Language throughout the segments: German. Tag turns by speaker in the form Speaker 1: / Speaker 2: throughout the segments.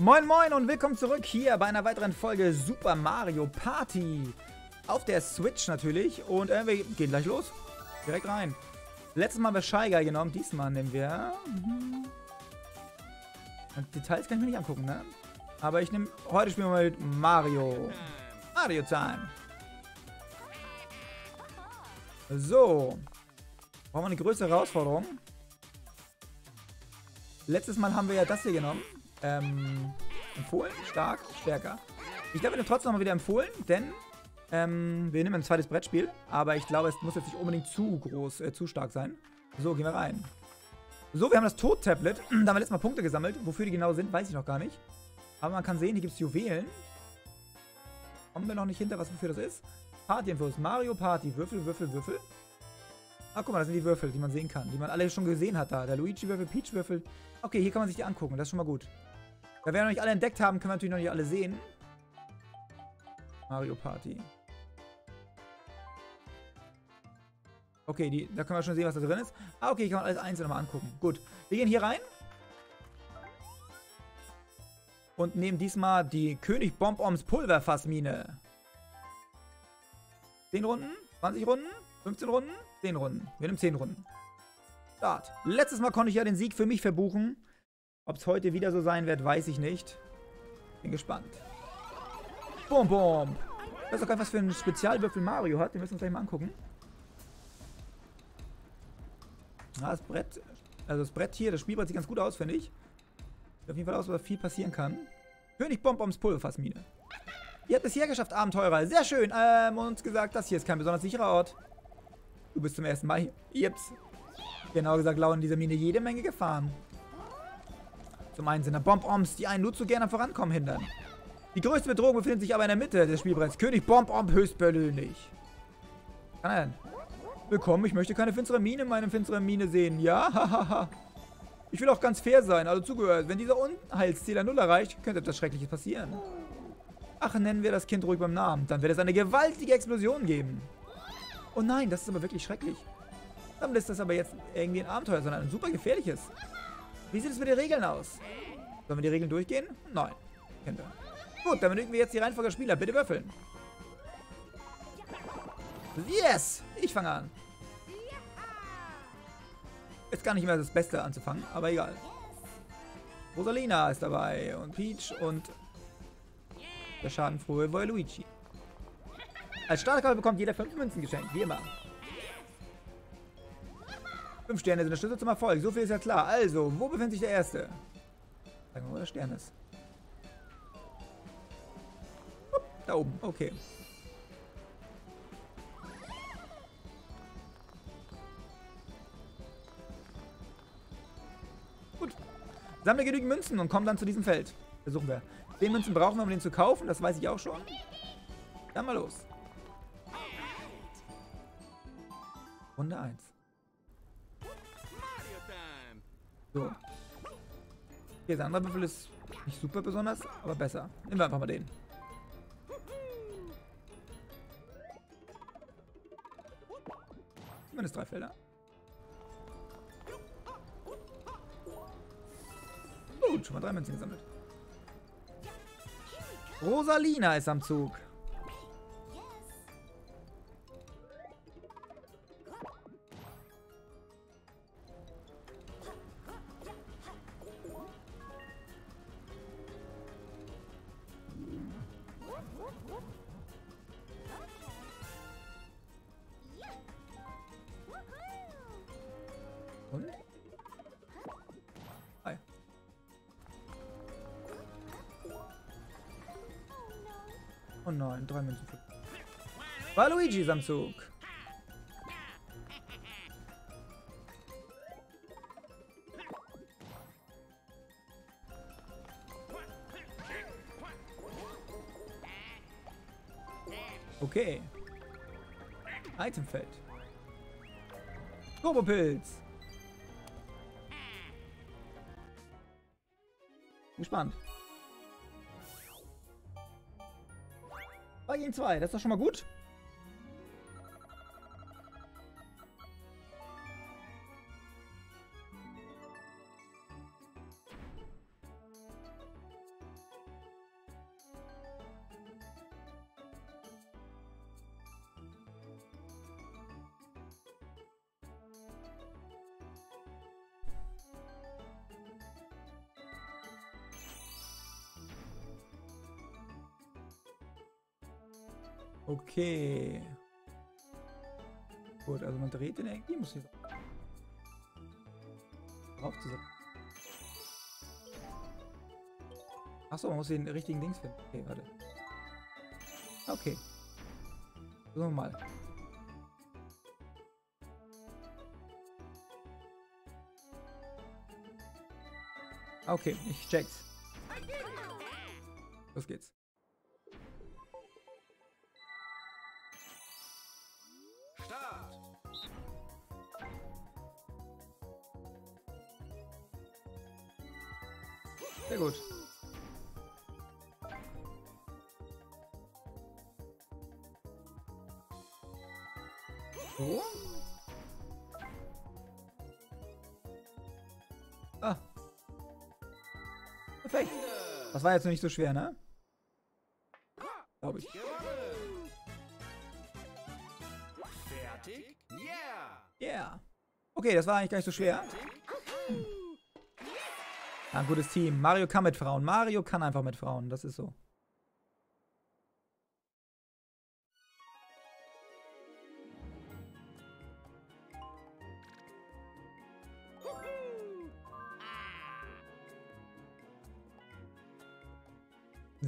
Speaker 1: Moin Moin und willkommen zurück hier bei einer weiteren Folge Super Mario Party. Auf der Switch natürlich und äh, wir gehen gleich los. Direkt rein. Letztes Mal haben wir Shy Guy genommen, diesmal nehmen wir... Mhm. Details kann ich mir nicht angucken, ne? Aber ich nehme... Heute spielen wir mit Mario. Mario Time. So. Brauchen wir eine größere Herausforderung. Letztes Mal haben wir ja das hier genommen. Ähm, empfohlen, stark, stärker. Ich glaube, wir nehmen trotzdem noch mal wieder empfohlen, denn ähm, wir nehmen ein zweites Brettspiel. Aber ich glaube, es muss jetzt nicht unbedingt zu groß, äh, zu stark sein. So, gehen wir rein. So, wir haben das Tod-Tablet. da haben wir letztes Mal Punkte gesammelt. Wofür die genau sind, weiß ich noch gar nicht. Aber man kann sehen, hier gibt es Juwelen. Kommen wir noch nicht hinter, was wofür das ist. Party-Infos. Mario Party. Würfel, Würfel, Würfel. Ah, guck mal, das sind die Würfel, die man sehen kann. Die man alle schon gesehen hat da. Der Luigi-Würfel, Peach-Würfel. Okay, hier kann man sich die angucken. Das ist schon mal gut. Da wir noch nicht alle entdeckt haben, können wir natürlich noch nicht alle sehen. Mario Party. Okay, die, da können wir schon sehen, was da drin ist. Ah, okay, ich kann alles einzeln nochmal angucken. Gut. Wir gehen hier rein. Und nehmen diesmal die König Bomboms Pulverfassmine. 10 Runden, 20 Runden, 15 Runden, 10 Runden. Wir nehmen 10 Runden. Start. Letztes Mal konnte ich ja den Sieg für mich verbuchen. Ob es heute wieder so sein wird, weiß ich nicht. Bin gespannt. Bum. Ich weiß auch gar nicht, was für einen Spezialwürfel Mario hat. Den müssen wir uns gleich mal angucken. Ja, das Brett, also das Brett hier, das Spielbrett sieht ganz gut aus, finde ich. Sieht auf jeden Fall aus, dass viel passieren kann. König Bomboms Pulverfassmine. Ihr habt es hier geschafft, Abenteurer. Sehr schön. Ähm, uns gesagt, das hier ist kein besonders sicherer Ort. Du bist zum ersten Mal hier. Jeps. Genau gesagt, lauern in dieser Mine jede Menge Gefahren. Zum einen sind da Bomboms, die einen nur zu gerne vorankommen hindern. Die größte Bedrohung befindet sich aber in der Mitte des Spielbretts. König Bombomb höchstpersönlich. Kann er denn? Willkommen, ich möchte keine finstere Mine in meiner finsteren Mine sehen. Ja, hahaha. ich will auch ganz fair sein, also zugehört. Wenn dieser Unheilszähler Null erreicht, könnte etwas Schreckliches passieren. Ach, nennen wir das Kind ruhig beim Namen. Dann wird es eine gewaltige Explosion geben. Oh nein, das ist aber wirklich schrecklich. Dann ist das aber jetzt irgendwie ein Abenteuer, sondern ein super gefährliches. Wie sieht es mit den Regeln aus? Sollen wir die Regeln durchgehen? Nein. Kennen wir. Gut, dann benötigen wir jetzt die Reihenfolge Spieler. Bitte würfeln. Yes! Ich fange an. Ist gar nicht mehr das Beste anzufangen, aber egal. Rosalina ist dabei und Peach und der schadenfrohe Luigi. Als Starterkarte bekommt jeder 5 Münzen geschenkt, wie immer. 5 Sterne sind der Schlüssel zum Erfolg, so viel ist ja klar. Also, wo befindet sich der Erste? Sagen wir, wo der Stern ist. Da oben, okay. Gut. Sammle genügend Münzen und komm dann zu diesem Feld. Versuchen wir. 10 Münzen brauchen wir, um den zu kaufen. Das weiß ich auch schon. Dann mal los. Runde 1. So. Okay, der andere Würfel ist nicht super besonders, aber besser. Nehmen wir einfach mal den. Zumindest drei Felder. Gut, schon mal drei Münzen gesammelt. Rosalina ist am Zug. Luigi ist am Zug. Okay. Itemfeld. Turbopilz. Gespannt. Bei ihnen zwei, das ist doch schon mal gut. Okay. Gut, also man dreht den irgendwie, muss ich draufzusetzen. Achso, man muss den richtigen Dings finden. Okay, warte. Okay. Versuchen wir mal. Okay, ich check's. Los geht's. Das war jetzt noch nicht so schwer, ne? Glaube ich.
Speaker 2: Fertig? Yeah!
Speaker 1: Yeah. Okay, das war eigentlich gar nicht so schwer. Ja, ein gutes Team. Mario kann mit Frauen. Mario kann einfach mit Frauen. Das ist so.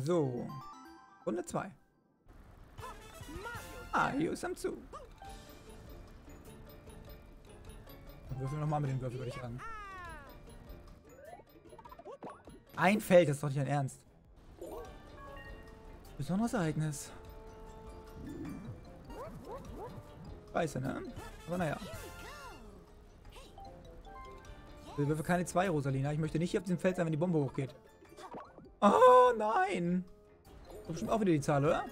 Speaker 1: So. Runde 2. Mario ist am Zug. Würfel nochmal mit den Würfel, würde ich sagen. Ein Feld, das ist doch nicht dein Ernst. Besonderes Ereignis. Scheiße, ne? Aber naja. Wir würfeln keine zwei, Rosalina. Ich möchte nicht auf diesem Feld sein, wenn die Bombe hochgeht. Oh, nein. Das ist bestimmt auch wieder die Zahl, oder?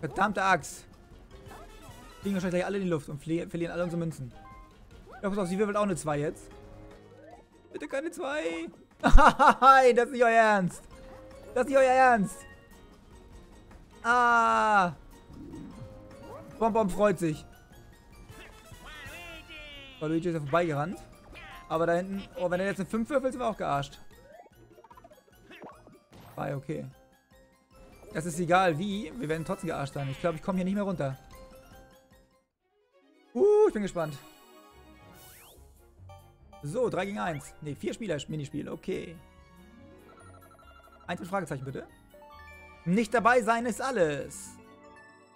Speaker 1: Verdammte Axt. Fliegen wahrscheinlich gleich alle in die Luft und verlieren alle unsere Münzen. Ja, pass auf, sie wirbelt auch eine 2 jetzt. Bitte keine 2. Nein, das ist nicht euer Ernst. Das ist nicht euer Ernst. Ah. Bonbon freut sich. Luigi ist ja vorbeigerannt. Aber da hinten, oh, wenn er jetzt eine 5 würfelt, sind wir auch gearscht. Zwei, okay. Es ist egal wie, wir werden trotzdem gearscht sein. Ich glaube, ich komme hier nicht mehr runter. Uh, ich bin gespannt. So, 3 gegen 1. Ne, 4 Spieler Minispiel. Okay. Eins mit Fragezeichen bitte. Nicht dabei sein ist alles.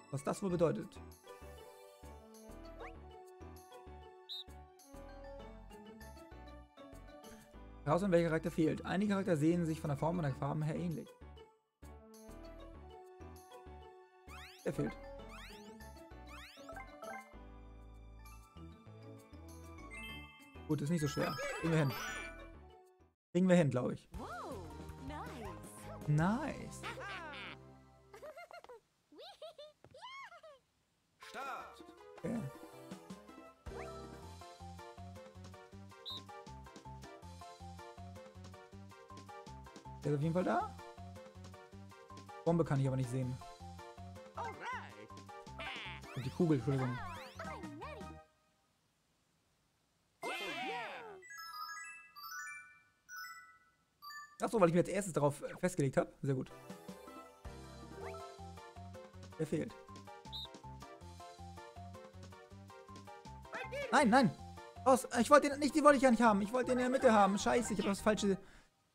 Speaker 1: Was das wohl bedeutet. Herausfinden, welcher Charakter fehlt. Einige Charakter sehen sich von der Form und der Farben her ähnlich. Der fehlt. Gut, ist nicht so schwer. Kriegen wir hin. Kriegen wir hin, glaube ich.
Speaker 3: Nice.
Speaker 2: Start!
Speaker 1: Okay. Der ist auf jeden Fall da. Bombe kann ich aber nicht sehen. Und die Kugel, Entschuldigung. Achso, weil ich mir als erstes darauf äh, festgelegt habe. Sehr gut. Der fehlt. Nein, nein. Aus, ich wollte den nicht, die wollte ich ja nicht haben. Ich wollte den in der Mitte haben. Scheiße, ich habe das falsche.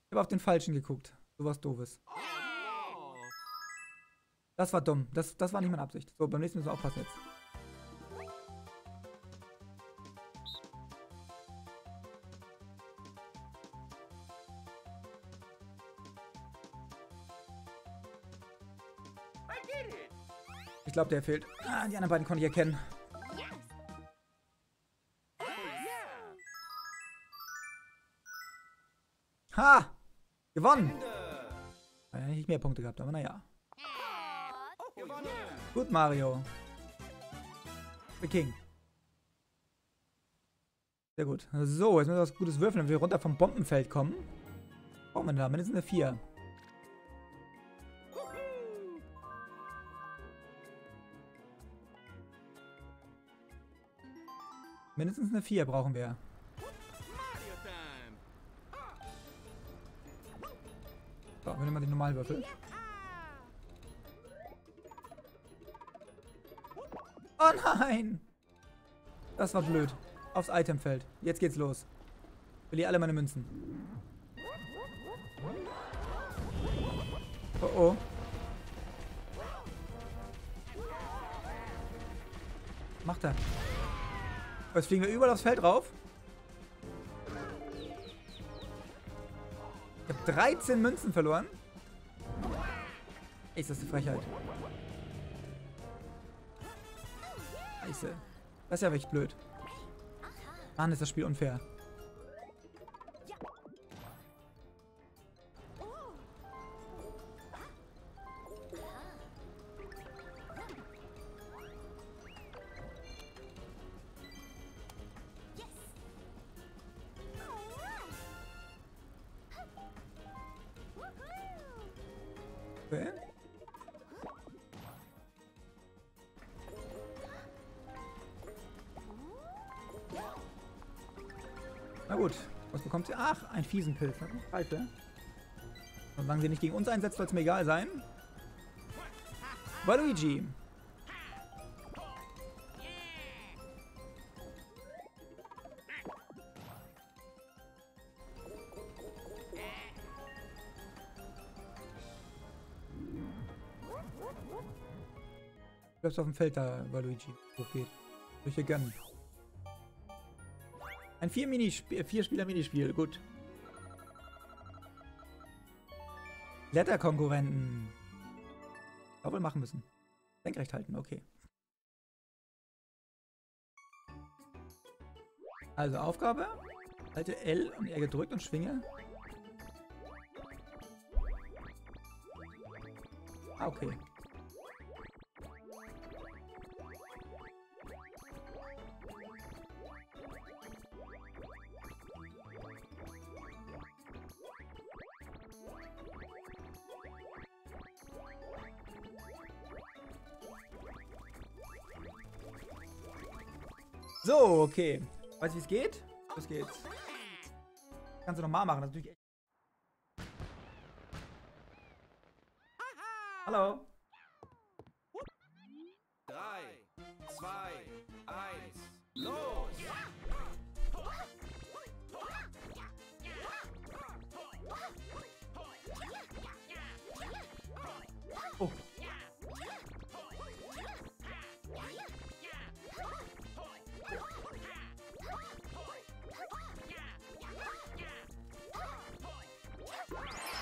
Speaker 1: Ich habe auf den falschen geguckt. So was doofes. Das war dumm. Das, das war nicht meine Absicht. So, beim nächsten müssen wir aufpassen jetzt. Ich glaube, der fehlt. Ah, die anderen beiden konnte ich erkennen. Ha! Gewonnen!
Speaker 2: Ende!
Speaker 1: Ja, nicht mehr Punkte gehabt, aber naja.
Speaker 2: Gewonnen!
Speaker 1: Gut, Mario. The King. Sehr gut. So, jetzt müssen wir was Gutes würfeln, wenn wir runter vom Bombenfeld kommen. Brauchen wir denn da? Mindestens eine 4. Mindestens eine 4 brauchen wir. Wir mal die normalen Würfel. Oh nein! Das war blöd. Aufs Itemfeld. Jetzt geht's los. Ich verliere alle meine Münzen. Oh oh. Macht er. Jetzt fliegen wir überall aufs Feld rauf. 13 Münzen verloren. Ist das eine Frechheit. Scheiße. Das ist ja echt blöd. Mann, ist das Spiel unfair. Okay. Na gut, was bekommt sie? Ach, einen fiesen Pilz. Scheiße. Solange sie nicht gegen uns einsetzt, soll es mir egal sein. Waluigi. Bleibst auf dem Feld da, Waluigi. Hoch geht. Soll ich dir gönnen. Ein vier Minispiel, vier Spieler Minispiel, gut. Kletterkonkurrenten. Wohl machen müssen. Senkrecht halten, okay. Also Aufgabe. Halte L und R gedrückt und schwinge. Ah, okay. So, okay. Weißt du, wie es geht? Los geht's. Kannst du nochmal machen, das ist natürlich echt. Hallo.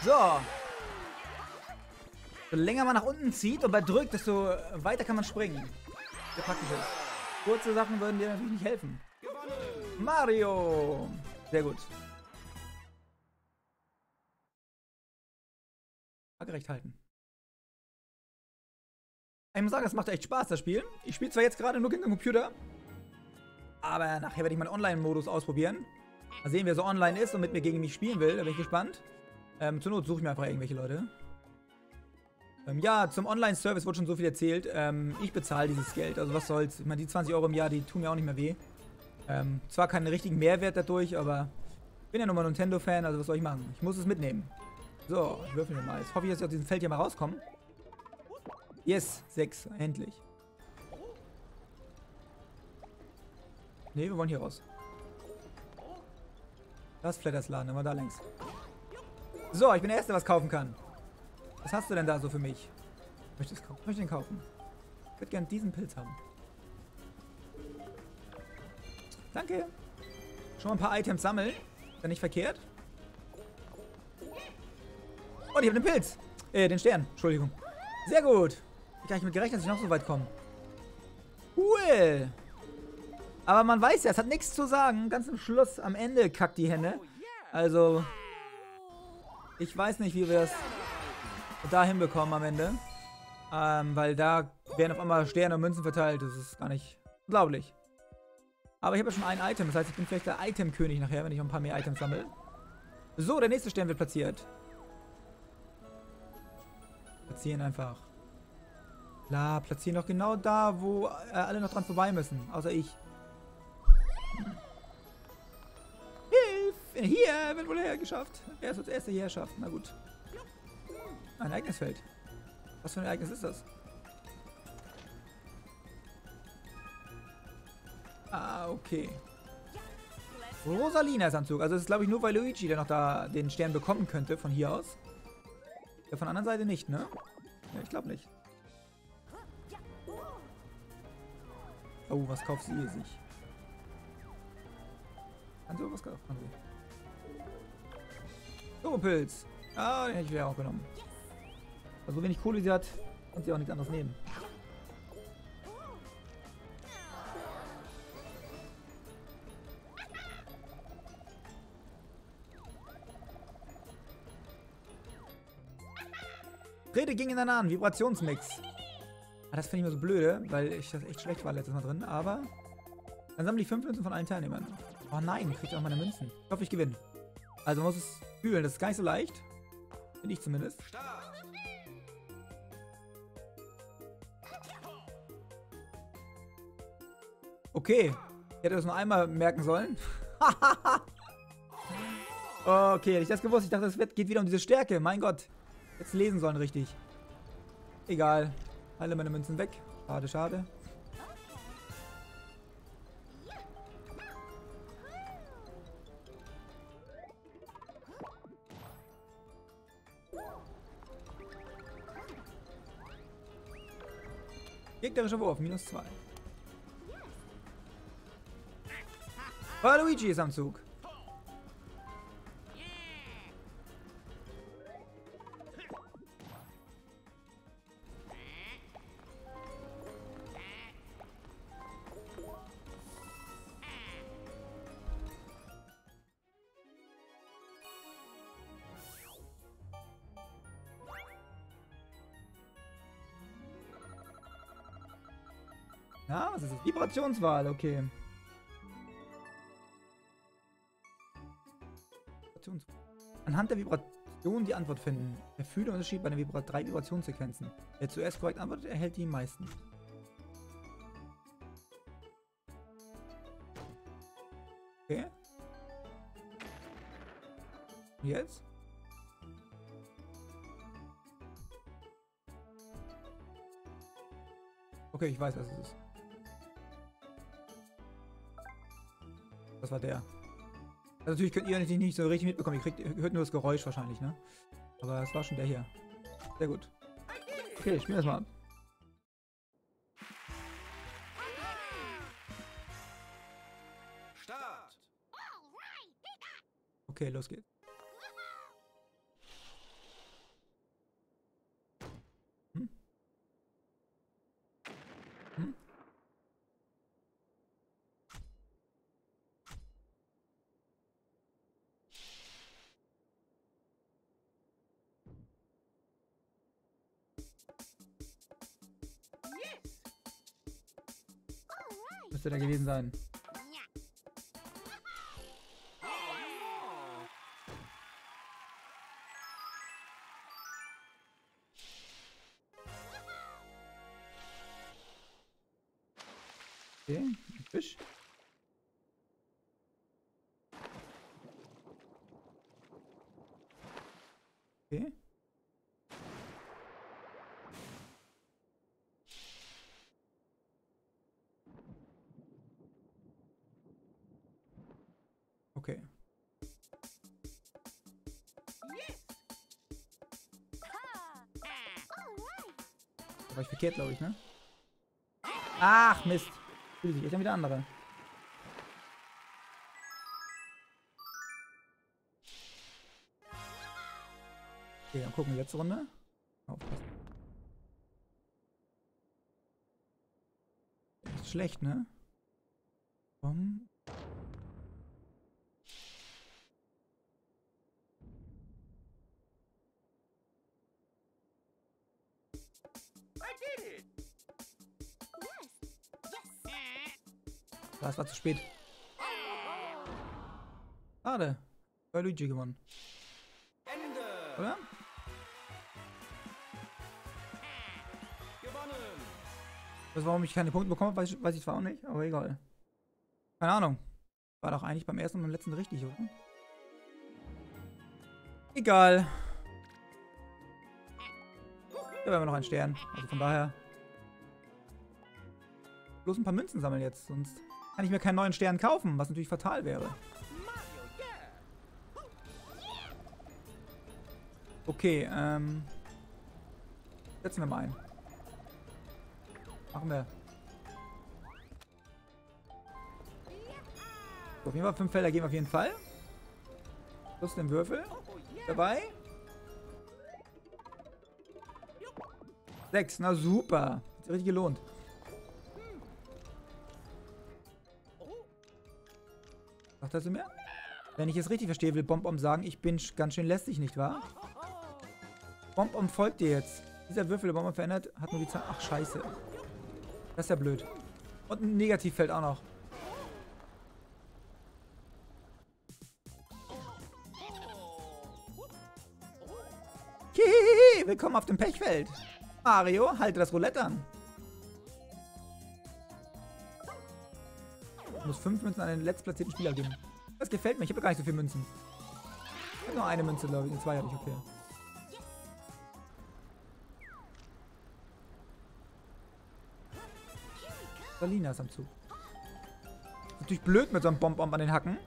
Speaker 1: So. Je länger man nach unten zieht und bei drückt, desto weiter kann man springen. Sehr praktisch ist. Kurze Sachen würden dir natürlich nicht helfen. Mario. Sehr gut. Gerecht halten. Ich muss sagen, es macht echt Spaß, das Spiel. Ich spiele zwar jetzt gerade nur gegen den Computer, aber nachher werde ich meinen Online-Modus ausprobieren. Mal sehen, wer so online ist und mit mir gegen mich spielen will. Da bin ich gespannt. Ähm, zur Not suche ich mir einfach irgendwelche Leute. Ähm, ja, zum Online-Service wurde schon so viel erzählt. Ähm, ich bezahle dieses Geld. Also was soll's. Ich meine, die 20 Euro im Jahr, die tun mir auch nicht mehr weh. Ähm, zwar keinen richtigen Mehrwert dadurch, aber ich bin ja nun mal Nintendo-Fan, also was soll ich machen? Ich muss es mitnehmen. So, ich würfel mir mal. Jetzt hoffe ich, dass ich aus diesem Feld hier mal rauskomme. Yes, 6, endlich. Ne, wir wollen hier raus. Das Flattersladen, aber da längs. So, ich bin der Erste, was kaufen kann. Was hast du denn da so für mich? Ich möchte, es kaufen. Ich möchte den kaufen. Ich würde gerne diesen Pilz haben. Danke. Schon mal ein paar Items sammeln. Ist ja nicht verkehrt. Oh, ich habe den Pilz. Äh, den Stern. Entschuldigung. Sehr gut. Ich habe nicht mit gerechnet, dass ich noch so weit komme. Cool. Aber man weiß ja, es hat nichts zu sagen. Ganz am Schluss, am Ende kackt die Henne. Also, ich weiß nicht, wie wir es da hinbekommen am Ende. Ähm, weil da werden auf einmal Sterne und Münzen verteilt. Das ist gar nicht unglaublich. Aber ich habe ja schon ein Item. Das heißt, ich bin vielleicht der Itemkönig nachher, wenn ich noch ein paar mehr Items sammle. So, der nächste Stern wird platziert. Platzieren einfach. Klar, platzieren doch genau da, wo äh, alle noch dran vorbei müssen. Außer ich. Hier, wird wohl hergeschafft. Wer ist als erster hierher schafft? Na gut. Ein Ereignisfeld. Was für ein Ereignis ist das? Ah, okay. Rosalinas Anzug. Also es ist glaube ich nur bei Luigi, der noch da den Stern bekommen könnte von hier aus. Ja, von der anderen Seite nicht, ne? Ja, ich glaube nicht. Oh, was kauft sie sich? Kann was kaufen? Kann sie. Turbopilz. Ah, den hätte ich wieder auch genommen. Also wenn ich Kohle sie hat, kann sie auch nichts anderes nehmen. Rede ging ineinander an, Vibrationsmix. Ah, das finde ich mir so blöde, weil ich das echt schlecht war letztes Mal drin, aber dann sammle ich fünf Münzen von allen Teilnehmern. Oh nein, ich kriege auch meine Münzen. Ich hoffe, ich gewinne. Also muss es fühlen, das ist gar nicht so leicht. Finde ich zumindest.
Speaker 2: Start.
Speaker 1: Okay. Ich hätte das nur einmal merken sollen. okay, hätte ich das gewusst. Ich dachte, es geht wieder um diese Stärke. Mein Gott. Jetzt lesen sollen richtig. Egal. Alle meine Münzen weg. Schade, schade. Gegnerischer Wurf, minus 2. Oh, Luigi ist am Vibrationswahl, okay. Anhand der Vibration die Antwort finden. Erfülle Unterschied bei den Vibra drei Vibrationssequenzen. Wer zuerst korrekt antwortet, erhält die meisten. Okay. Jetzt? Okay, ich weiß, was es ist. Das war der. Also natürlich könnt ihr natürlich nicht so richtig mitbekommen. Ihr, kriegt, ihr hört nur das Geräusch wahrscheinlich, ne? Aber es war schon der hier. Sehr gut. Okay, ich spiele das mal ab. Okay, los geht's. Sein. Verkehrt, glaube ich, ne? Ach, Mist. Sich echt dann wieder andere. Okay, dann gucken wir letzte Runde. Aufpassen. Ist schlecht, ne? Komm. Das war zu spät. Schade. Bei Luigi gewonnen.
Speaker 2: Ende.
Speaker 1: Oder?
Speaker 2: Gewonnen.
Speaker 1: Das, warum ich keine Punkte bekomme, weiß, ich- weiß ich zwar auch nicht, aber egal. Keine Ahnung. War doch eigentlich beim ersten und beim letzten richtig, oder? Egal. Da haben wir noch einen Stern. Also von daher. Bloß ein paar Münzen sammeln jetzt, sonst kann ich mir keinen neuen Stern kaufen, was natürlich fatal wäre. Okay, ähm. Setzen wir mal ein. Machen wir. So, auf jeden Fall fünf Felder gehen wir auf jeden Fall. Plus den Würfel. Dabei. Sechs, na super. Hat sich richtig gelohnt. Er zu mir? Wenn ich es richtig verstehe, will Bombom sagen, ich bin ganz schön lästig, nicht wahr? Bombom folgt dir jetzt. Dieser Würfel, der Bombom verändert, hat nur die Zahl. Ach, scheiße. Das ist ja blöd. Und ein Negativfeld auch noch. Hihihi, willkommen auf dem Pechfeld. Mario, halte das Roulette an. Muss fünf Münzen an den letztplatzierten Spieler geben. Das gefällt mir. Ich habe gar nicht so viele Münzen. Ich habe nur eine Münze, glaube ich. Zwei hatte ich, okay. Salina ist am Zug. Ist natürlich blöd mit so einem Bonbon an den Hacken.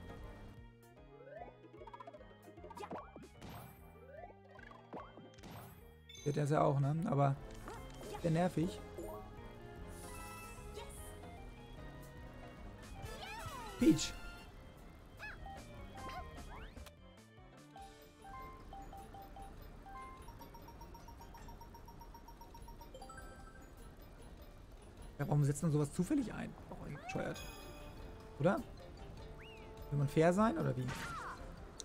Speaker 1: Der ist ja auch, ne? Aber sehr nervig. Peach. Ja, warum setzt man sowas zufällig ein? Oh, bescheuert. Oder? Will man fair sein oder wie?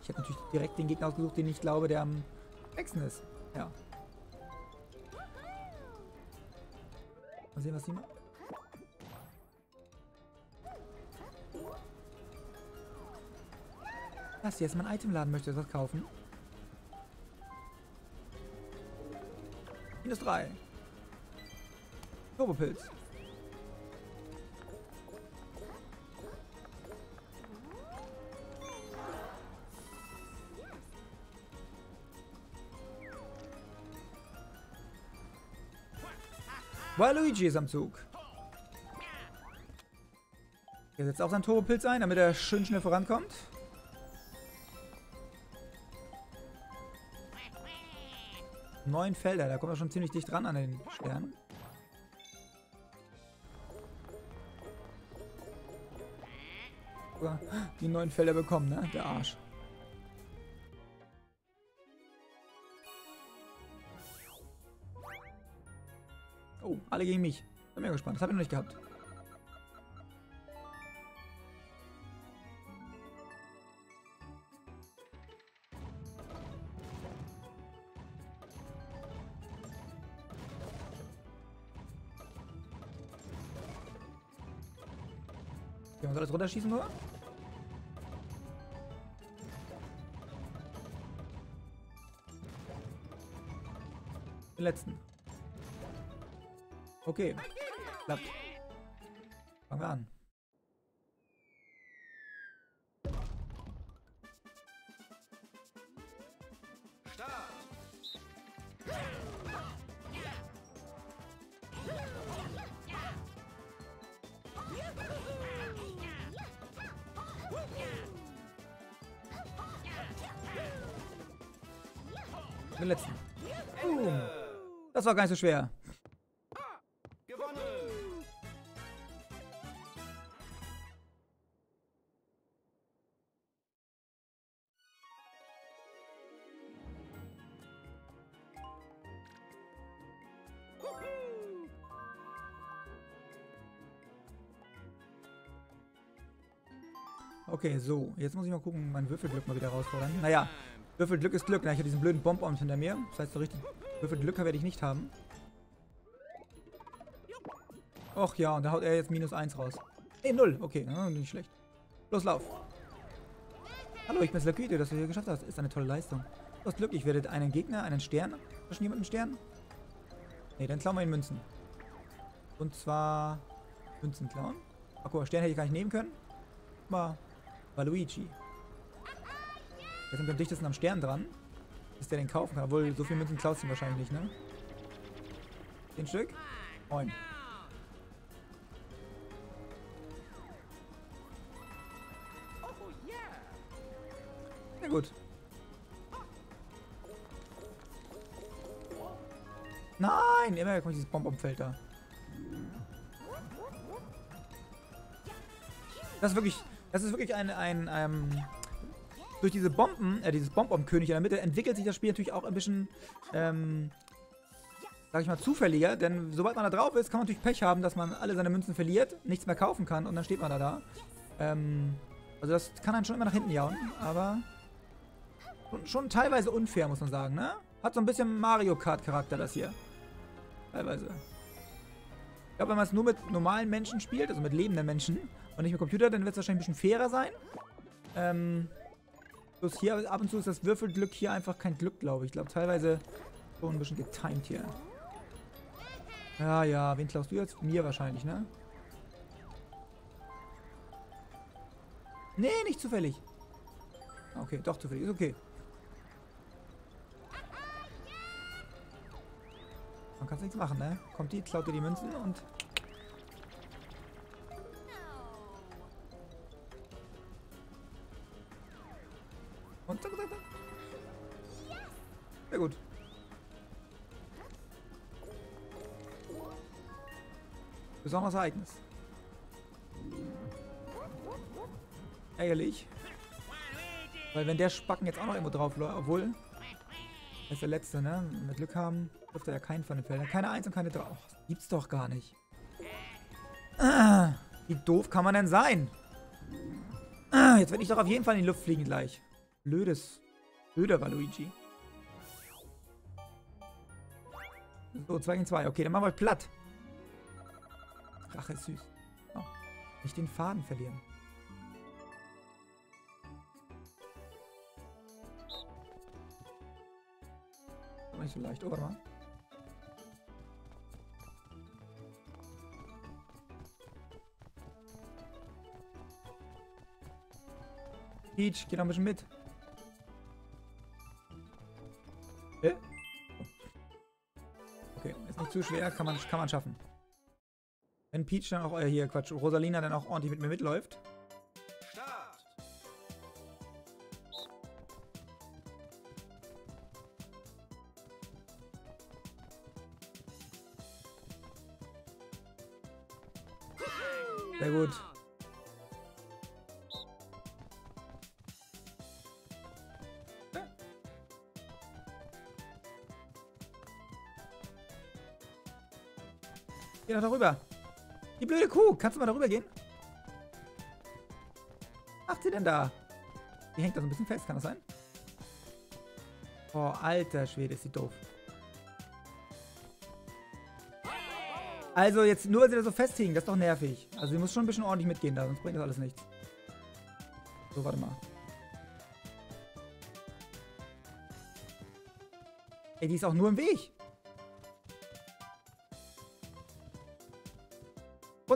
Speaker 1: Ich hätte natürlich direkt den Gegner ausgesucht, den ich glaube, der am stärksten ist. Ja. Mal sehen, was die machen. Das hier ist mein Itemladen. Möchte was kaufen? Minus 3. Turbopilz. Waluigi ist am Zug. Er setzt auch seinen Turbopilz ein, damit er schön schnell vorankommt. Neun Felder, da kommt er schon ziemlich dicht ran an den Stern. So, Die neun Felder bekommen, ne? Der Arsch. Oh, alle gegen mich. Bin mir gespannt. Das habe ich noch nicht gehabt. Soll runterschießen nur? Den letzten. Okay. Klappt. Fangen wir an. Das war gar nicht so schwer.
Speaker 2: Gewonnen!
Speaker 1: Okay, so. Jetzt muss ich mal gucken, mein Würfelglück mal wieder herausfordern. Naja, Würfelglück ist Glück. Na, ich habe diesen blöden Bonbon hinter mir. Das heißt, so richtig Würfelglück werde ich nicht haben. Och ja, und da haut er jetzt minus 1 raus. Ne, 0. Okay, ja, nicht schlecht. Los, lauf. Hallo, ich bin Slaküte, dass du hier geschafft hast. Ist eine tolle Leistung. Du hast Glück, ich werde einen Gegner, einen Stern. Hast du jemanden Stern? Ne, dann klauen wir ihn Münzen. Und zwar Münzen klauen. Ach Stern hätte ich gar nicht nehmen können. Mal Waluigi. Der ist am dichtesten am Stern dran. Dass der den kaufen kann. Obwohl, so viel Münzen klaust du wahrscheinlich nicht, ne? Den Stück.
Speaker 2: Yeah.
Speaker 1: Sehr gut. Nein, immer kommt dieses Bonbonfeld da. Das ist wirklich, das ist wirklich ein, ein, ähm, durch diese Bomben, äh, dieses Bonbonkönig in der Mitte entwickelt sich das Spiel natürlich auch ein bisschen, ähm, sag ich mal, zufälliger, denn sobald man da drauf ist, kann man natürlich Pech haben, dass man alle seine Münzen verliert, nichts mehr kaufen kann und dann steht man da da. Ähm, also das kann einen schon immer nach hinten jauen, aber schon, schon teilweise unfair, muss man sagen, ne? Hat so ein bisschen Mario Kart Charakter, das hier. Teilweise. Ich glaube, wenn man es nur mit normalen Menschen spielt, also mit lebenden Menschen und nicht mit Computer, dann wird es wahrscheinlich ein bisschen fairer sein. Ähm, bloß hier ab und zu ist das Würfelglück hier einfach kein Glück, glaube ich. Ich glaube, teilweise schon ein bisschen getimed hier. Ja, ja, wen klaust du jetzt? Mir wahrscheinlich, ne? Nee, nicht zufällig. Okay, doch zufällig. Ist okay. Man kann nichts machen, ne? Kommt die, klaut dir die Münzen und... Und Besonderes Ereignis. Ärgerlich. Weil wenn der Spacken jetzt auch noch irgendwo drauf läuft, obwohl... Er ist der letzte, ne? Wenn wir Glück haben, trifft er ja keinen von den Feldern. Keine Eins und keine Drei. Oh, das gibt's doch gar nicht. Ah, wie doof kann man denn sein? Ah, jetzt werde ich doch auf jeden Fall in die Luft fliegen gleich. Blödes. Blöder war Luigi. So, 2 gegen 2. Okay, dann machen wir euch platt. Rache ist süß. Oh, nicht den Faden verlieren. Nicht so leicht. Oh, warte. Peach, geh noch ein bisschen mit. Okay, ist nicht zu schwer, kann man, kann man schaffen. Wenn Peach dann auch, äh, hier, Quatsch, Rosalina dann auch ordentlich mit mir mitläuft. Kuh. Kannst du mal darüber gehen? Was macht sie denn da? Die hängt da so ein bisschen fest, kann das sein? Oh, alter Schwede, ist sie doof. Also jetzt nur, weil sie da so festhing, das ist doch nervig. Also sie muss schon ein bisschen ordentlich mitgehen da, sonst bringt das alles nichts. So, warte mal. Ey, die ist auch nur im Weg.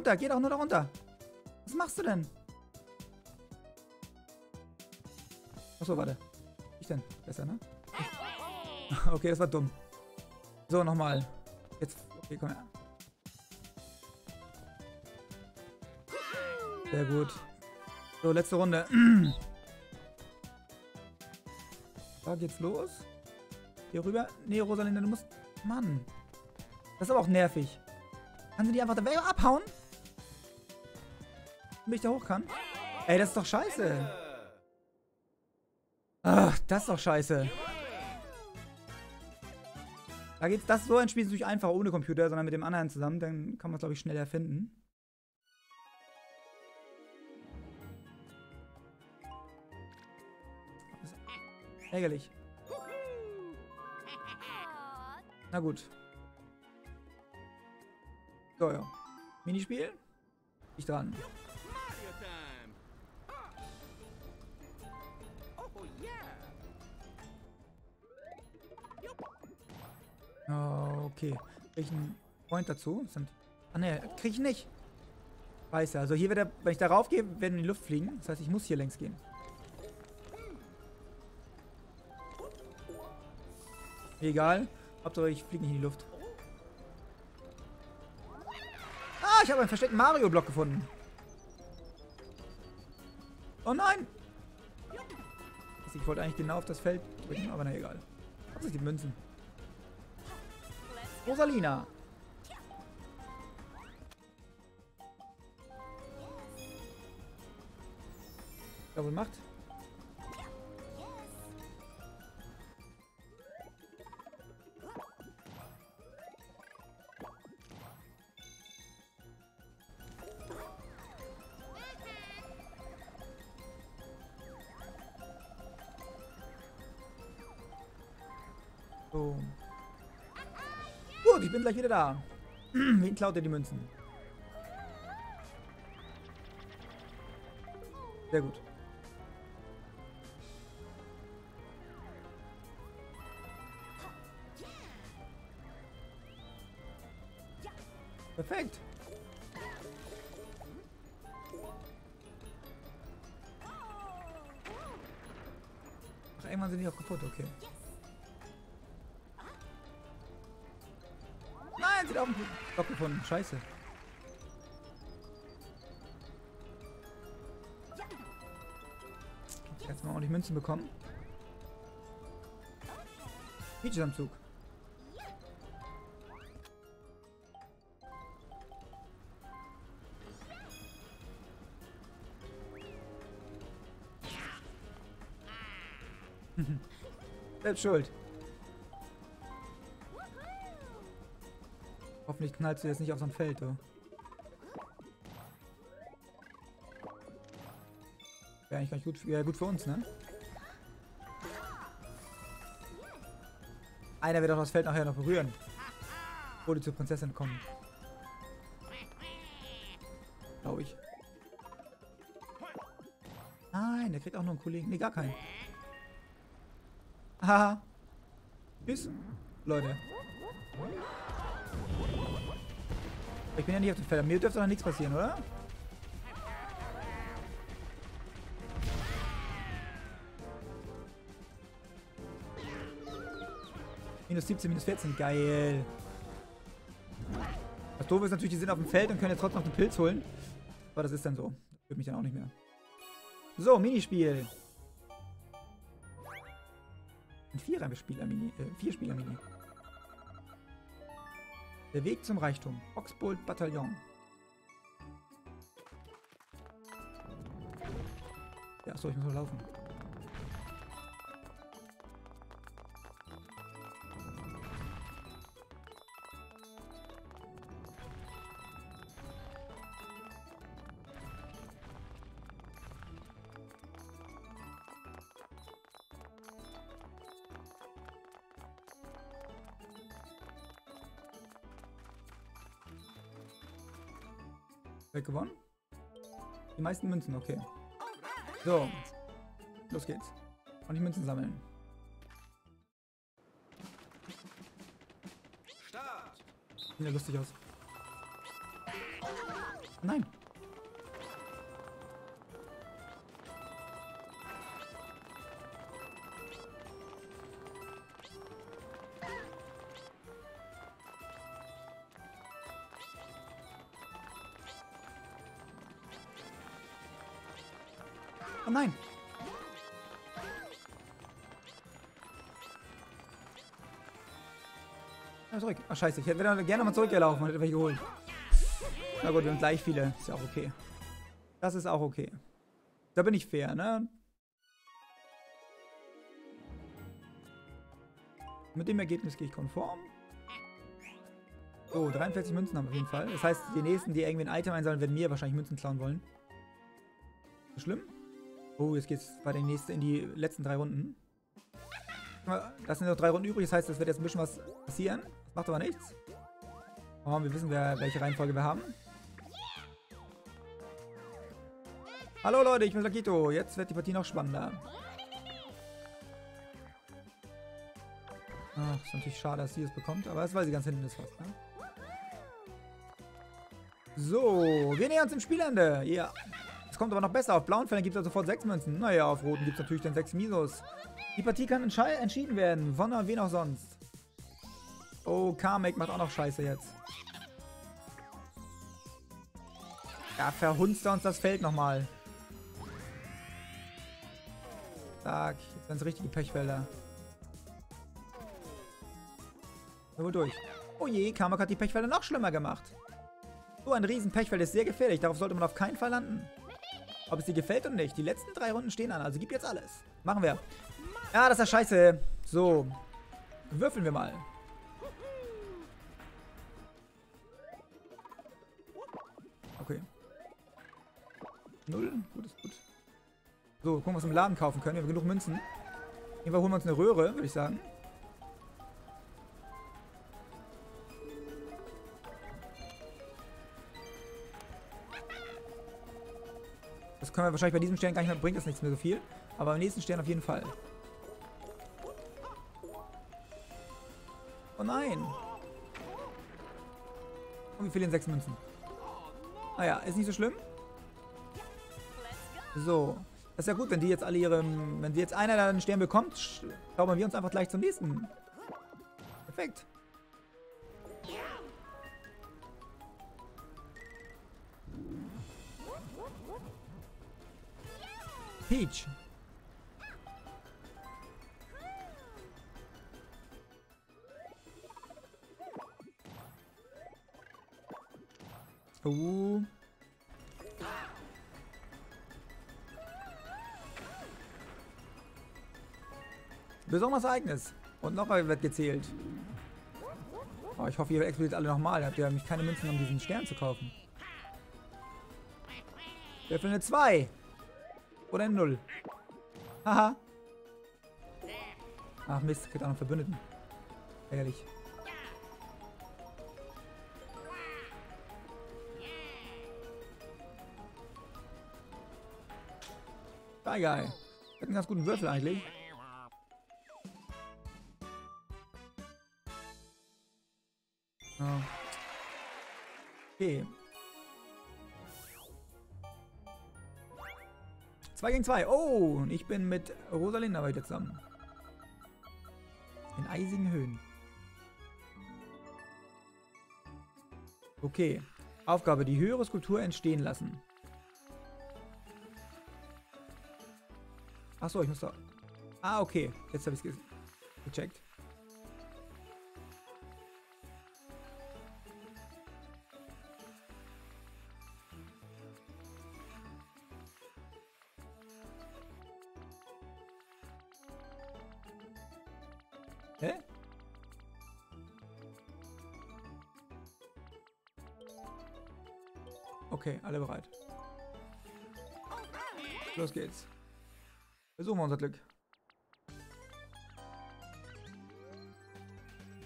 Speaker 1: Runter, geh doch nur da runter. Was machst du denn? Achso, warte. Ich denn? Besser, ne? Okay, das war dumm. So, nochmal. Jetzt, okay, komm her. Sehr gut. So, letzte Runde. Da geht's los. Hier rüber. Nee, Rosalinda, du musst... Mann. Das ist aber auch nervig. Kann sie die einfach da abhauen? Damit ich da hoch kann? Ey, das ist doch scheiße. Ach, das ist doch scheiße. Da geht's, das so ein Spiel ist natürlich einfacher ohne Computer, sondern mit dem anderen zusammen. Dann kann man es, glaube ich, schneller finden. Ärgerlich. Na gut. So, ja. Minispiel? Ich dran. Okay. Krieg ich einen Point dazu? Sind. Ah ne, krieg ich nicht. Scheiße. Also hier wird er, wenn ich darauf gehe, werden in die Luft fliegen. Das heißt, ich muss hier längs gehen. Egal. Hauptsache ich fliege nicht in die Luft. ich habe einen versteckten Mario-Block gefunden. Oh nein! Ich wollte eigentlich genau auf das Feld drücken, aber na egal. Ist die Münzen? Rosalina. Double macht. So. Gut, ich bin gleich wieder da. Wen klaut ihr die Münzen? Sehr gut. Perfekt. Ach, irgendwann sind die auch kaputt, okay. Hat auch einen Block gefunden. Scheiße. Jetzt mal ordentlich Münzen bekommen. Peach ist am Zug. Selbst schuld. Hoffentlich knallst du jetzt nicht auf so ein Feld, du. Wäre eigentlich ganz gut, wär gut für uns, ne? Einer wird auch das Feld nachher noch berühren. Bevor die zur Prinzessin kommen. Glaube ich. Nein, der kriegt auch noch einen Kollegen. Ne, gar keinen. Haha. Tschüss. Leute. Ich bin ja nicht auf dem Feld. Mir dürfte noch nichts passieren, oder? Minus 17, minus 14. Geil. Das doof ist natürlich, die sind auf dem Feld und können jetzt trotzdem noch den Pilz holen. Aber das ist dann so. Das wird mich dann auch nicht mehr. So, Minispiel. Ein Vierer-Spieler-Mini. Äh, Vier-Spieler-Mini. Der Weg zum Reichtum. Oxbold Bataillon. Ja, achso, ich muss noch laufen. Gewonnen? Die meisten Münzen, okay. So. Los geht's. Und die Münzen sammeln.
Speaker 2: Start!
Speaker 1: Sieht ja lustig aus. Nein. Ja, zurück. Ach scheiße, ich hätte gerne nochmal zurückgelaufen und hätte welche geholt. Na gut, wir haben gleich viele. Ist ja auch okay. Das ist auch okay. Da bin ich fair, ne? Mit dem Ergebnis gehe ich konform. So, 43 Münzen haben wir auf jeden Fall. Das heißt, die nächsten, die irgendwie ein Item einsammeln, werden mir wahrscheinlich Münzen klauen wollen. Schlimm? Oh, jetzt geht's bei den nächsten in die letzten drei Runden. Das sind noch drei Runden übrig, das heißt, es wird jetzt ein bisschen was passieren. Das macht aber nichts. Oh, wir wissen, wer, welche Reihenfolge wir haben. Hallo Leute, ich bin Lakito. Jetzt wird die Partie noch spannender. Ach, ist natürlich schade, dass sie es bekommt, aber das weil sie ganz hinten ist fast, ne? So, wir nähern uns dem Spielende. Ja. Es kommt aber noch besser. Auf blauen Fällen gibt es sofort 6 Münzen. Naja, auf roten gibt es natürlich dann 6 Minus. Die Partie kann entschieden werden. Von oder wen auch sonst. Oh, Kamek macht auch noch Scheiße jetzt. Ja, verhunzt er uns das Feld nochmal. Zack, jetzt sind es richtige Pechfelder. Nur durch. Oh je, Kamak hat die Pechfelder noch schlimmer gemacht. So ein riesen Pechfeld ist sehr gefährlich. Darauf sollte man auf keinen Fall landen. Ob es dir gefällt oder nicht. Die letzten drei Runden stehen an, also gib jetzt alles. Machen wir. Ja, das ist ja scheiße. So. Würfeln wir mal. Okay. Null. Gut, ist gut. So, gucken, was wir im Laden kaufen können. Wir haben genug Münzen. Jedenfalls holen wir uns eine Röhre, würde ich sagen. Können wir wahrscheinlich bei diesem Stern gar nicht mehr, bringt das nichts mehr so viel. Aber beim nächsten Stern auf jeden Fall. Oh nein. Und wir fehlen sechs Münzen. Naja, ist nicht so schlimm. So. Das ist ja gut, wenn die jetzt alle ihre... Wenn die jetzt einer einen Stern bekommt, zaubern wir uns einfach gleich zum nächsten. Perfekt. Peach. Uh. Besonderes Ereignis. Und noch mal wird gezählt. Oh, ich hoffe, ihr explodiert alle nochmal. Habt ihr nämlich keine Münzen, um diesen Stern zu kaufen. Wer eine 2? Oder eine 0? Haha. Ach Mist, kriegt auch noch Verbündeten. Ehrlich. Geil, geil. Hat einen ganz guten Würfel eigentlich. Ja. Okay. 2 gegen 2. Oh, und ich bin mit Rosalinda weiter zusammen. In eisigen Höhen. Okay. Aufgabe, die höhere Skulptur entstehen lassen. Achso, ich muss da... Ah, okay. Jetzt habe ich es gecheckt. Versuchen wir unser Glück.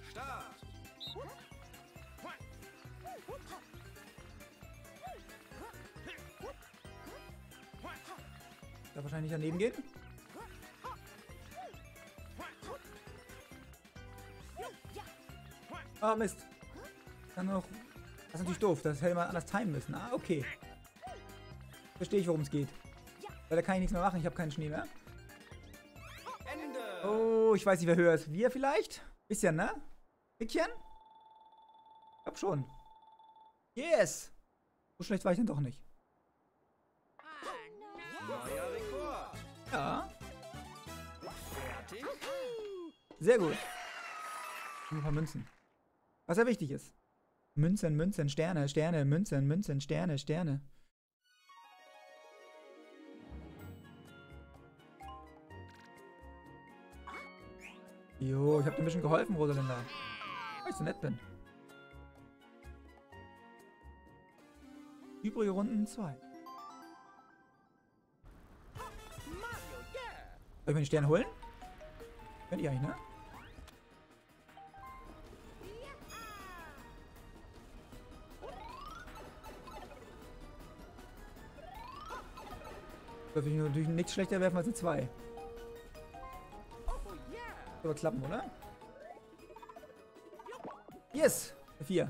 Speaker 2: Start.
Speaker 1: Darf wahrscheinlich daneben gehen. Ah, Mist. Kann noch... Das ist natürlich doof. Das hätte man anders timen müssen. Ah, okay. Verstehe ich, worum es geht. Weil da kann ich nichts mehr machen. Ich habe keinen Schnee mehr. Oh, ich weiß nicht, wer höher ist. Wir vielleicht? Bisschen, ne? Dickchen? Ich glaub schon. Yes! So schlecht war ich denn doch nicht. Ja, sehr gut. Ein paar Münzen. Was ja wichtig ist. Münzen, Münzen, Sterne, Sterne, Münzen, Münzen, Sterne, Sterne. Jo, ich hab dir ein bisschen geholfen, Rosalinda. Weil ich so nett bin. Übrige Runden 2. Soll ich mir den Stern holen? Könnt ihr eigentlich, ne? Darf ich natürlich nichts schlechter werfen als eine 2. Aber klappen, oder? Yes! 4.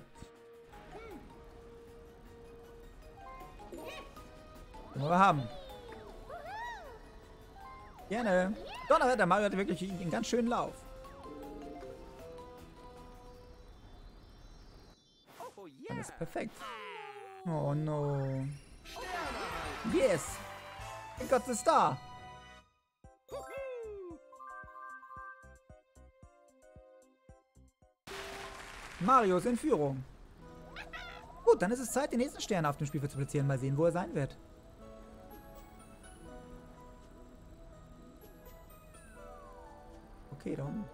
Speaker 1: Wollen wir haben. Gerne. Donnerwetter, Mario hatte wirklich einen ganz schönen Lauf. Alles perfekt. Oh no. Yes! I got the Mario ist in Führung. Gut, dann ist es Zeit, den nächsten Stern auf dem Spielfeld zu platzieren. Mal sehen, wo er sein wird. Okay, da unten.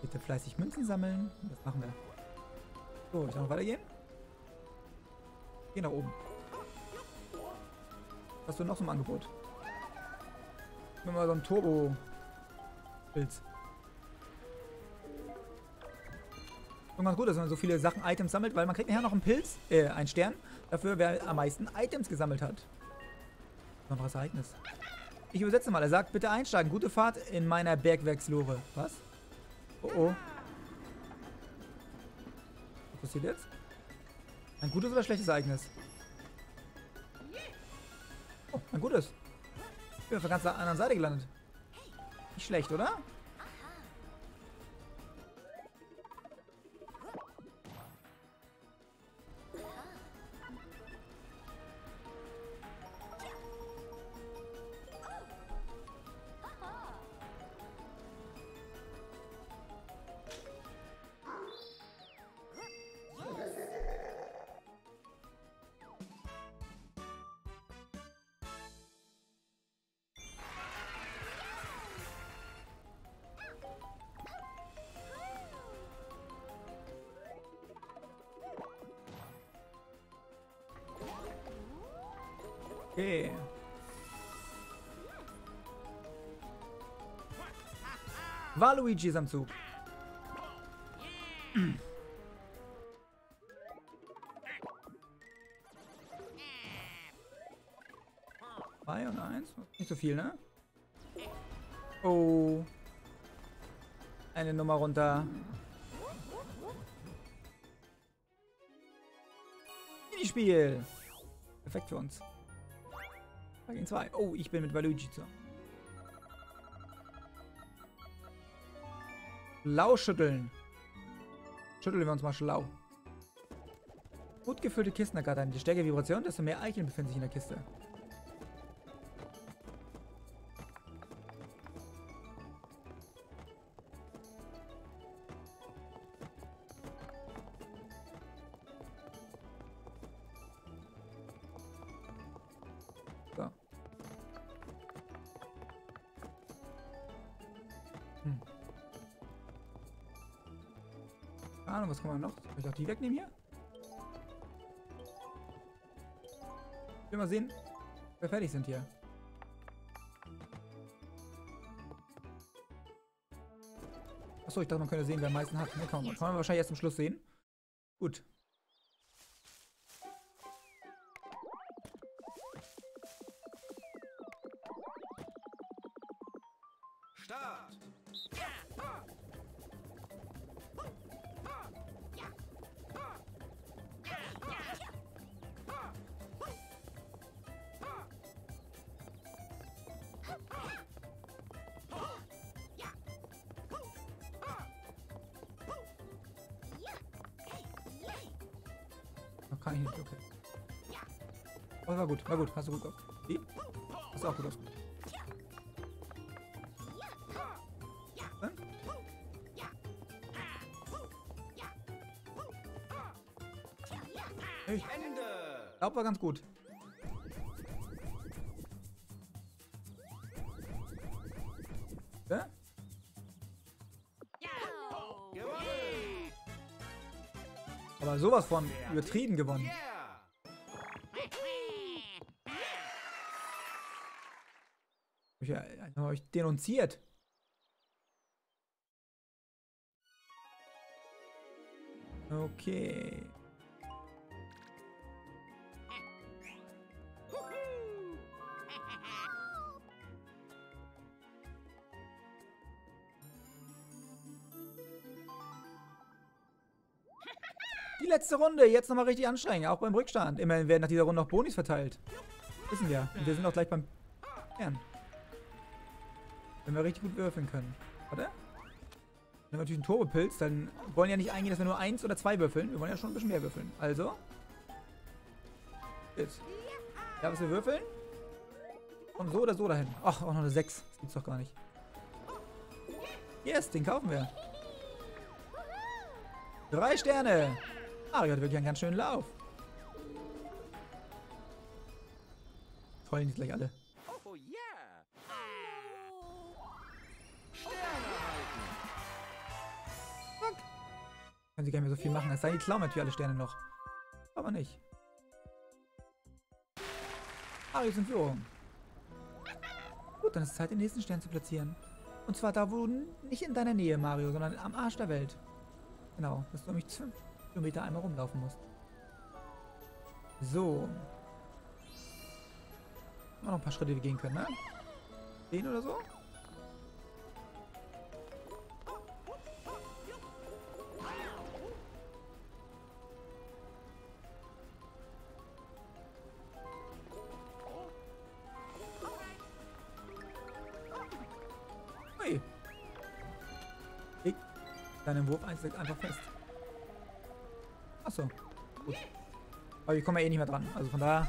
Speaker 1: Bitte fleißig Münzen sammeln. Das machen wir. So, ich darf noch weitergehen. Geh nach oben. Was hast du noch im Angebot? Nimm mal so ein Turbo-Pilz. Irgendwann gut ist, wenn man so viele Sachen, Items sammelt, weil man kriegt nachher noch einen Pilz, äh, einen Stern, dafür, wer am meisten Items gesammelt hat. Besonderes Ereignis. Ich übersetze mal. Er sagt, bitte einsteigen. Gute Fahrt in meiner Bergwerkslore. Was? Oh oh. Was passiert jetzt? Ein gutes oder schlechtes Ereignis? Oh, ein gutes. Ich bin auf der ganz anderen Seite gelandet. Nicht schlecht, oder? Waluigi ist am Zug. Zwei und eins. Nicht so viel, ne? Oh. Eine Nummer runter. Minispiel. Perfekt für uns. Da gehen zwei. Oh, ich bin mit Waluigi zusammen. Schlau schütteln. Schütteln wir uns mal schlau. Gut gefüllte Kisten ergattern. Je stärker Vibration, desto mehr Eicheln befinden sich in der Kiste. Kann man noch? Soll ich auch die wegnehmen hier? Ich will mal sehen, ob wir fertig sind hier. Achso, ich dachte, man könnte sehen, wer am meisten hat. Ne, kann, man, kann man wahrscheinlich erst zum Schluss sehen. Gut. Kann ich nicht, okay. Oh, war gut, war gut, hast du gut gemacht. Wie? Hast du auch gut ausgemacht. Dann? Ich glaube, war ganz gut. Sowas von übertrieben gewonnen. Ich habe euch denunziert. Okay. Letzte Runde, jetzt nochmal richtig anstrengen, auch beim Rückstand. Immerhin werden nach dieser Runde noch Bonis verteilt. Wissen wir. Und wir sind auch gleich beim Kern. Wenn wir richtig gut würfeln können. Warte. Wenn wir natürlich einen Turbopilz, dann wollen ja nicht eingehen, dass wir nur eins oder zwei würfeln. Wir wollen ja schon ein bisschen mehr würfeln. Also. Jetzt. Ja, was wir würfeln? Und so oder so dahin. Ach, auch noch eine 6. Das gibt's doch gar nicht. Yes, den kaufen wir. Drei Sterne. Mario hat wirklich einen ganz schönen Lauf. Heulen die gleich alle.
Speaker 2: Oh yeah! Sterne halten!
Speaker 1: Können sie gar nicht mehr so viel machen. Es sei die klauen natürlich alle Sterne noch. Aber nicht. Mario ist in Führung. Gut, dann ist es Zeit, den nächsten Stern zu platzieren. Und zwar da, wo nicht in deiner Nähe, Mario, sondern am Arsch der Welt. Genau, dass du nämlich 5 Kilometer einmal rumlaufen musst. So. Noch ein paar Schritte, die wir gehen können, ne? 10 oder so? Deinen Wurf einfach fest. Achso. Gut. Aber wir kommen ja eh nicht mehr dran. Also von daher.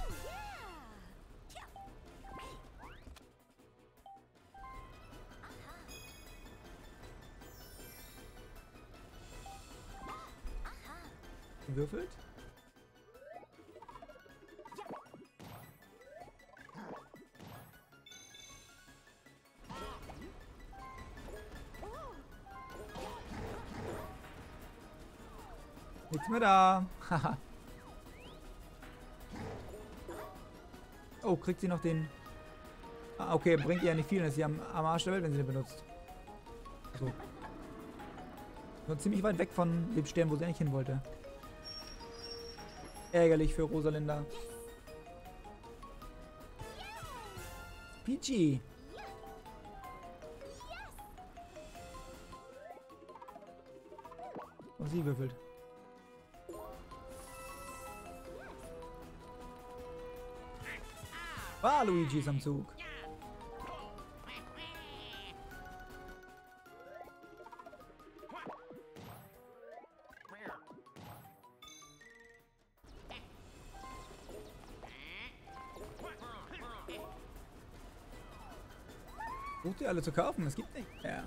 Speaker 1: Gewürfelt. Mehr da. Oh, kriegt sie noch den... Ah, okay, bringt ihr ja nicht viel, dann ist sie am, am Arsch der Welt, wenn sie den benutzt. So. Nur ziemlich weit weg von dem Stern, wo sie eigentlich hin wollte. Ärgerlich für Rosalinda. Peachy. Und sie würfelt. Ah, Luigi ist am Zug. Sucht ihr alle zu kaufen? Es gibt nicht. Ja.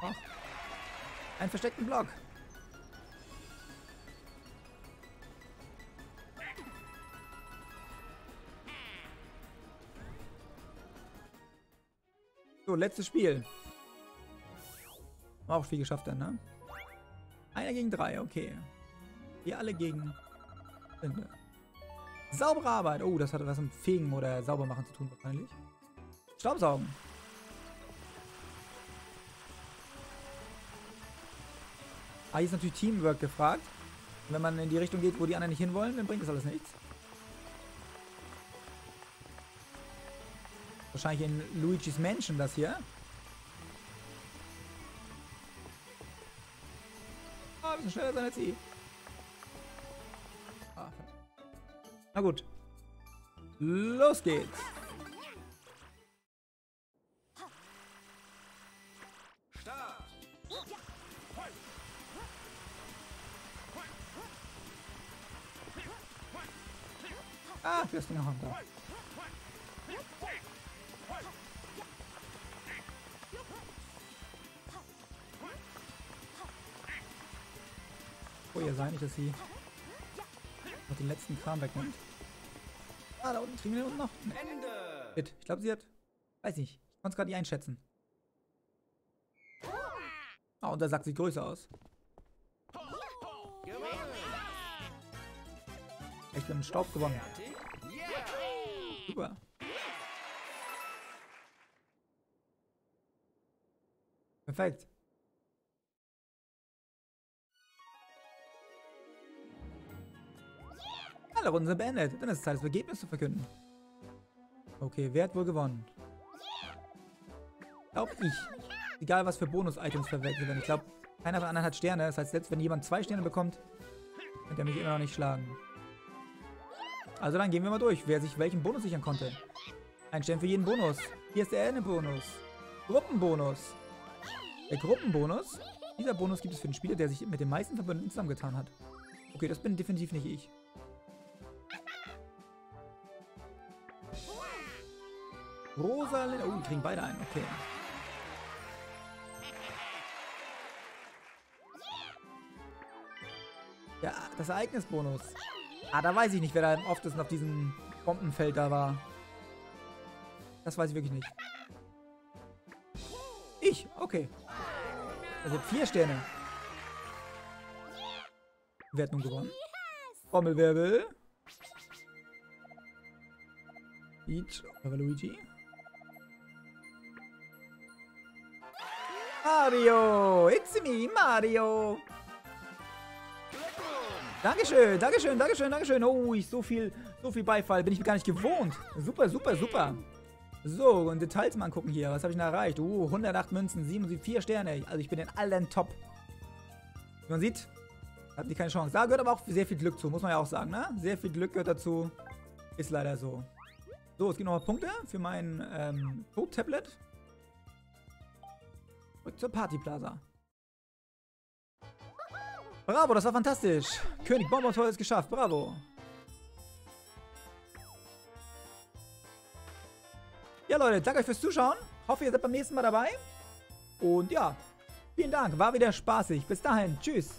Speaker 1: Ach. Einen versteckten Block. So, letztes Spiel. Auch viel geschafft dann, ne? Einer gegen drei, okay. Wir alle gegen Linde. Saubere Arbeit. Oh, das hat was mit Fegen oder Saubermachen zu tun wahrscheinlich. Staubsaugen. Ah, hier ist natürlich Teamwork gefragt. Und wenn man in die Richtung geht, wo die anderen nicht hinwollen, dann bringt das alles nichts. Wahrscheinlich in Luigis Mansion das hier. Ah, wir sind schneller sein als sie. Ah. Na gut. Los geht's. Ah, du hast ihn noch am dass sie noch den letzten Kram wegnimmt. Ah, da unten kriegen wir unten noch.
Speaker 2: Ende!
Speaker 1: Ich glaube, sie hat. Weiß nicht. Ich konnte es gerade nicht einschätzen. Ah, und da sagt sie größer aus. Ich bin Staub gewonnen. Super. Perfekt. Alle Runden sind beendet. Dann ist es Zeit, das Ergebnis zu verkünden. Okay, wer hat wohl gewonnen? Glaub ich. Egal, was für Bonus-Items verwendet werden. Ich glaube, keiner von anderen hat Sterne. Das heißt, selbst wenn jemand zwei Sterne bekommt, wird er mich immer noch nicht schlagen. Also dann gehen wir mal durch, wer sich welchen Bonus sichern konnte. Ein Stern für jeden Bonus. Hier ist der eine Bonus. Gruppenbonus. Der Gruppenbonus. Dieser Bonus gibt es für den Spieler, der sich mit den meisten Verbündeten zusammengetan hat. Okay, das bin definitiv nicht ich. Rosalinda. Oh, die kriegen beide ein. Okay. Ja, das Ereignisbonus. Ah, da weiß ich nicht, wer da am oftesten auf diesem Bombenfeld da war. Das weiß ich wirklich nicht. Ich? Okay. Also vier Sterne. Wer nun gewonnen? Trommelwirbel. Peach oder Luigi? Mario! It's me, Mario! Dankeschön, Dankeschön, Dankeschön, Dankeschön. Oh, ich so viel, so viel Beifall bin ich gar nicht gewohnt. Super, super, super. So, und Details mal angucken hier. Was habe ich denn erreicht? Uh, 108 Münzen, 74 Sterne. Also ich bin in allen top. Wie man sieht, hatten die keine Chance. Da gehört aber auch sehr viel Glück zu, muss man ja auch sagen, ne? Sehr viel Glück gehört dazu. Ist leider so. So, es gibt nochmal Punkte für mein ähm, Code-Tablet. Zurück zur Partyplaza. Bravo, das war fantastisch. König Bonbon ist geschafft. Bravo. Ja, Leute, danke euch fürs Zuschauen. Hoffe, ihr seid beim nächsten Mal dabei. Und ja, vielen Dank. War wieder spaßig. Bis dahin. Tschüss.